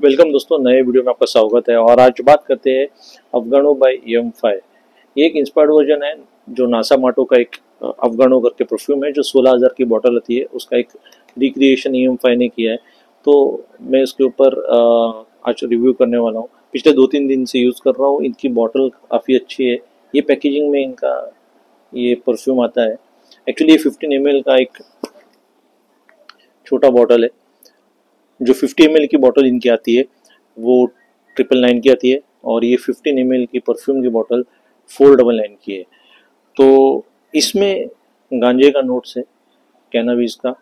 Welcome दोस्तों, नए video में आपका स्वागत है और आज बात करते हैं अफगानो बाय एम फाइव ये एक इंस्पायर्ड वर्जन है जो नासा माटो का एक अफगानो करके परफ्यूम है, जो 16000 की बॉटल आती है। उसका एक रिक्रिएशन ई एम फाइव ने किया है। तो मैं इसके ऊपर आज रिव्यू करने वाला हूँ। पिछले दो तीन दिन से यूज़ कर रहा हूँ। इनकी बॉटल काफ़ी अच्छी है। ये पैकेजिंग में इनका ये परफ्यूम आता है। एक्चुअली ये फिफ्टीन एम का एक छोटा बॉटल है। जो 50 एम की बॉटल इनकी आती है, वो ट्रिपल नाइन की आती है और ये 15 एम की परफ्यूम की बॉटल फोर डबल नाइन की है। तो इसमें गांजे का नोट्स है कैनाबीज का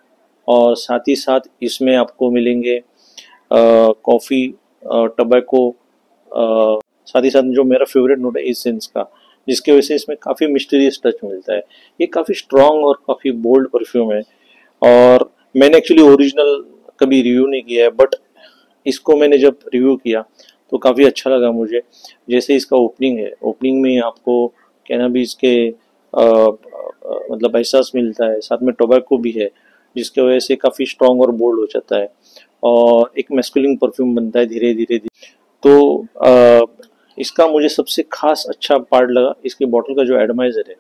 और साथ ही साथ इसमें आपको मिलेंगे कॉफ़ी टबैको साथ ही साथ जो मेरा फेवरेट नोट है इसेंस का, जिसकी वजह से इसमें काफ़ी मिस्टीरियस टच मिलता है। ये काफ़ी स्ट्रॉन्ग और काफ़ी बोल्ड परफ्यूम है और मैंने एक्चुअली ओरिजिनल कभी रिव्यू नहीं किया है बट इसको मैंने जब रिव्यू किया तो काफ़ी अच्छा लगा मुझे। जैसे इसका ओपनिंग है ओपनिंग में आपको भी इसके आ, आ, मतलब एहसास मिलता है। साथ में टोबैको भी है जिसके वजह से काफ़ी स्ट्रॉन्ग और बोल्ड हो जाता है और एक मेस्कुलिंग परफ्यूम बनता है धीरे धीरे धीरे। तो आ, इसका मुझे सबसे खास अच्छा पार्ट लगा इसकी बॉटल का जो एडमाइजर है।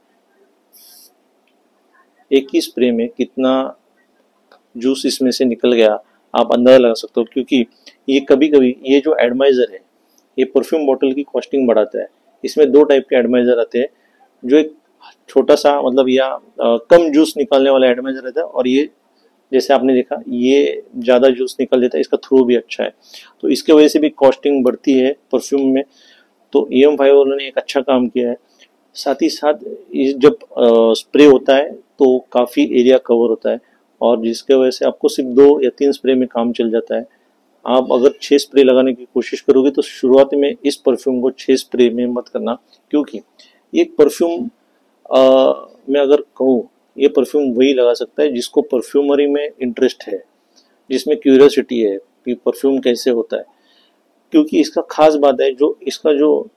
एक ही स्प्रे में कितना जूस इसमें से निकल गया आप अंदाज़ा लगा सकते हो क्योंकि ये कभी कभी ये जो एडमाइजर है ये परफ्यूम बॉटल की कॉस्टिंग बढ़ाता है। इसमें दो टाइप के एडमाइजर आते हैं जो एक छोटा सा मतलब या आ, कम जूस निकालने वाला एडमाइजर रहता है और ये जैसे आपने देखा ये ज़्यादा जूस निकल देता है इसका थ्रो भी अच्छा है। तो इसके वजह से भी कॉस्टिंग बढ़ती है परफ्यूम में। तो ई एम फाइव ने एक अच्छा काम किया है। साथ ही साथ जब आ, स्प्रे होता है तो काफ़ी एरिया कवर होता है। और जिसके वजह से आपको सिर्फ़ दो या तीन स्प्रे में काम चल जाता है। आप अगर छः स्प्रे लगाने की कोशिश करोगे तो शुरुआत में इस परफ्यूम को छः स्प्रे में मत करना, क्योंकि एक परफ्यूम मैं अगर कहूँ, ये परफ्यूम वही लगा सकता है जिसको परफ्यूमरी में इंटरेस्ट है, जिसमें क्यूरियोसिटी है कि परफ्यूम कैसे होता है। क्योंकि इसका खास बात है जो, इसका जो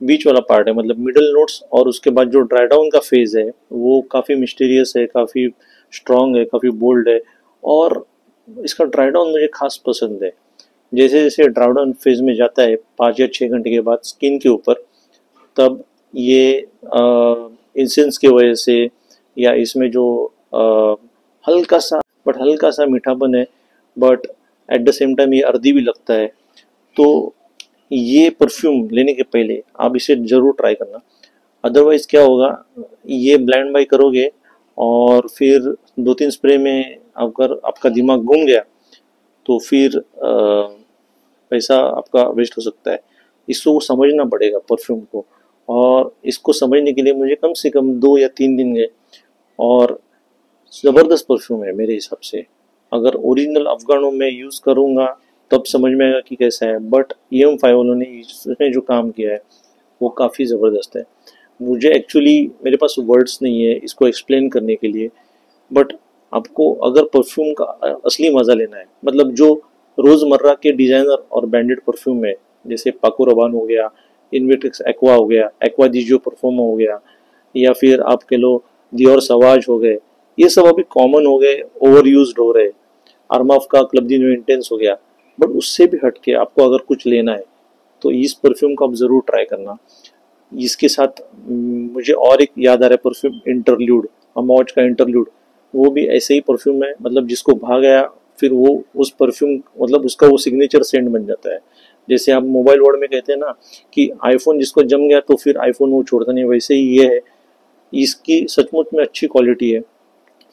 बीच वाला पार्ट है मतलब मिडल नोट्स और उसके बाद जो ड्राई डाउन का फ़ेज़ है, वो काफ़ी मिस्टीरियस है, काफ़ी स्ट्रॉन्ग है काफ़ी बोल्ड है और इसका ड्राई डाउन मुझे खास पसंद है। जैसे जैसे ड्राई डाउन फ़ेज़ में जाता है पाँच या छः घंटे के बाद स्किन के ऊपर तब ये इंसेंस की वजह से या इसमें जो आ, हल्का सा बट हल्का सा मीठापन है but at the same time ये अर्दी भी लगता है तो ये परफ्यूम लेने के पहले आप इसे ज़रूर ट्राई करना। अदरवाइज़ क्या होगा ये ब्लैंड बाई करोगे और फिर दो तीन स्प्रे में अगर आपका दिमाग घूम गया तो फिर पैसा आपका वेस्ट हो सकता है। इसको समझना पड़ेगा परफ्यूम को। और इसको समझने के लिए मुझे कम से कम दो या तीन दिन गए। और ज़बरदस्त परफ्यूम है मेरे हिसाब से। अगर ओरिजिनल अफगानों में यूज़ करूँगा, तब समझ में आएगा कि कैसा है। बट ई एम फाइव उन्होंने इसमें जो काम किया है, वो काफ़ी ज़बरदस्त है। मुझे एक्चुअली मेरे पास वर्ड्स नहीं है इसको एक्सप्लेन करने के लिए। बट आपको अगर परफ्यूम का असली मज़ा लेना है मतलब जो रोज़मर्रा के डिज़ाइनर और ब्रांडेड परफ्यूम है जैसे पाको रबान हो गया इन्वेटिक्स एक्वा हो गया एक्वा जो परफ्यूम हो गया, या फिर आप कह लो दियोर सवाज हो गए, ये सब अभी कॉमन हो गए ओवर यूज़ हो रहे आर्माफ का क्लब दी इंटेंस हो गया बट उससे भी हट के आपको अगर कुछ लेना है तो इस परफ्यूम को आप ज़रूर ट्राई करना। इसके साथ मुझे और एक याद आ रहा है परफ्यूम इंटरल्यूड अमौज का इंटरल्यूड वो भी ऐसे ही परफ्यूम है मतलब जिसको भा गया, फिर वो उस परफ्यूम मतलब उसका वो सिग्नेचर सेंट बन जाता है। जैसे आप मोबाइल वर्ड में कहते हैं ना कि आईफोन जिसको जम गया तो फिर आईफोन वो छोड़ता नहीं, वैसे ही ये है। इसकी सचमुच में अच्छी क्वालिटी है।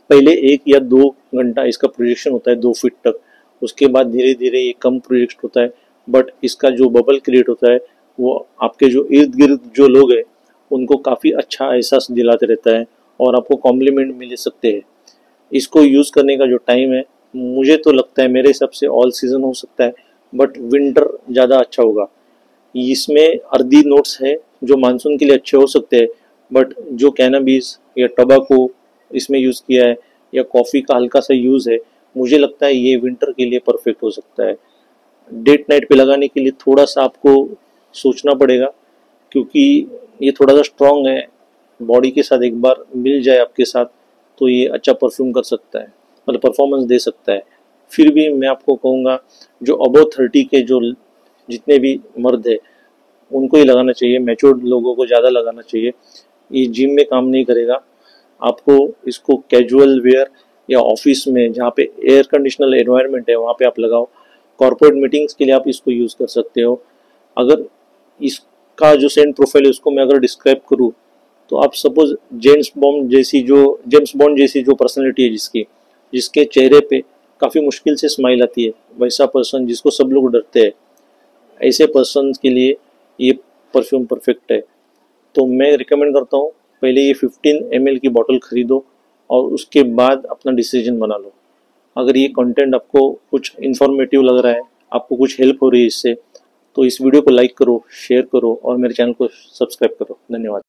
पहले एक या दो घंटा इसका प्रोजेक्शन होता है, दो फीट तक। उसके बाद धीरे धीरे ये कम प्रोजेक्ट होता है। बट इसका जो बबल क्रिएट होता है, वो आपके जो इर्द गिर्द जो लोग हैं, उनको काफ़ी अच्छा एहसास दिलाते रहता है और आपको कॉम्प्लीमेंट मिल सकते हैं। इसको यूज़ करने का जो टाइम है, मुझे तो लगता है, मेरे हिसाब से ऑल सीज़न हो सकता है बट विंटर ज़्यादा अच्छा होगा। इसमें अर्दी नोट्स है, जो मानसून के लिए अच्छे हो सकते हैं बट जो कैनाबीज या टबाको इसमें यूज़ किया है, या कॉफ़ी का हल्का सा यूज़ है, मुझे लगता है ये विंटर के लिए परफेक्ट हो सकता है। डेट नाइट पे लगाने के लिए थोड़ा सा आपको सोचना पड़ेगा, क्योंकि ये थोड़ा सा स्ट्रॉन्ग है बॉडी के साथ एक बार मिल जाए आपके साथ तो ये अच्छा परफ्यूम कर सकता है मतलब परफॉर्मेंस दे सकता है। फिर भी मैं आपको कहूँगा, जो अबो थर्टी के जो जितने भी मर्द है, उनको ही लगाना चाहिए मैच्योर्ड लोगों को ज़्यादा लगाना चाहिए। ये जिम में काम नहीं करेगा। आपको इसको कैजुअल वेयर या ऑफ़िस में जहाँ पे एयर कंडीशनल एनवायरनमेंट है, वहाँ पे आप लगाओ। कॉर्पोरेट मीटिंग्स के लिए आप इसको यूज़ कर सकते हो। अगर इसका जो सेंट प्रोफ़ाइल है, उसको मैं अगर डिस्क्राइब करूँ तो आप सपोज़ जेम्स बॉन्ड जैसी जो जेम्स बॉन्ड जैसी जो पर्सनैलिटी है जिसकी, जिसके चेहरे पे काफ़ी मुश्किल से स्माइल आती है, वैसा पर्सन जिसको सब लोग डरते हैं, ऐसे पर्सन के लिए ये परफ्यूम परफेक्ट है। तो मैं रिकमेंड करता हूँ, पहले ये 15 एम की बॉटल खरीदो और उसके बाद अपना डिसीज़न बना लो। अगर ये कंटेंट आपको कुछ इन्फॉर्मेटिव लग रहा है, आपको कुछ हेल्प हो रही है इससे तो इस वीडियो को लाइक करो शेयर करो और मेरे चैनल को सब्सक्राइब करो। धन्यवाद।